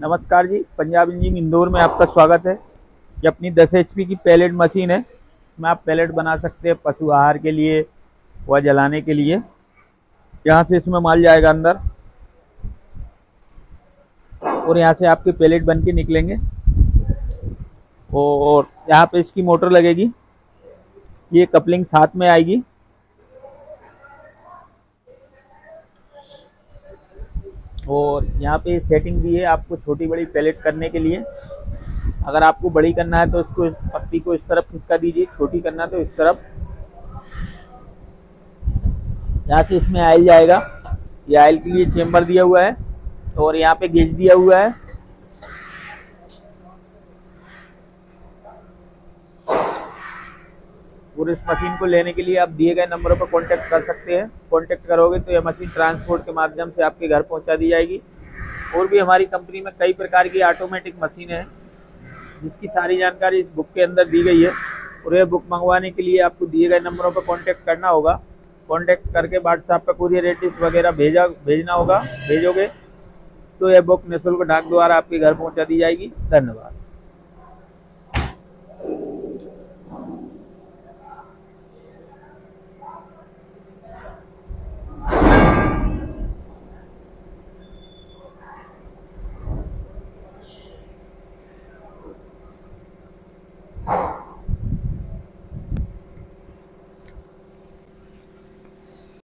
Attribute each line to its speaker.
Speaker 1: नमस्कार जी, पंजाब इंजीन इंदौर में आपका स्वागत है। ये अपनी 10 एचपी की पैलेट मशीन है। इसमें आप पैलेट बना सकते हैं पशु आहार के लिए व जलाने के लिए। यहाँ से इसमें माल जाएगा अंदर। और यहाँ से आपके पैलेट बन के निकलेंगे। और यहाँ पे इसकी मोटर लगेगी। ये कपलिंग साथ में आएगी। और यहाँ पे सेटिंग दी है आपको छोटी बड़ी पैलेट करने के लिए। अगर आपको बड़ी करना है तो इसको, पत्ती को इस तरफ़ खिसका दीजिए, छोटी करना है तो इस तरफ़। यहाँ से इसमें आयल जाएगा। ये आयल के लिए चेम्बर दिया हुआ है और यहाँ पे गेज दिया हुआ है। और इस मशीन को लेने के लिए आप दिए गए नंबरों पर कॉन्टैक्ट कर सकते हैं। कांटेक्ट करोगे तो यह मशीन ट्रांसपोर्ट के माध्यम से आपके घर पहुँचा दी जाएगी। और भी हमारी कंपनी में कई प्रकार की ऑटोमेटिक मशीनें हैं, जिसकी सारी जानकारी इस बुक के अंदर दी गई है। और यह बुक मंगवाने के लिए आपको दिए गए नंबरों पर कॉन्टेक्ट करना होगा। कॉन्टेक्ट करके व्हाट्सएप पर कुरियर एड्रेस वगैरह भेजा, भेजना होगा, भेजोगे तो यह बुक निःशुल्क डाक द्वारा आपके घर पहुँचा दी जाएगी। धन्यवाद।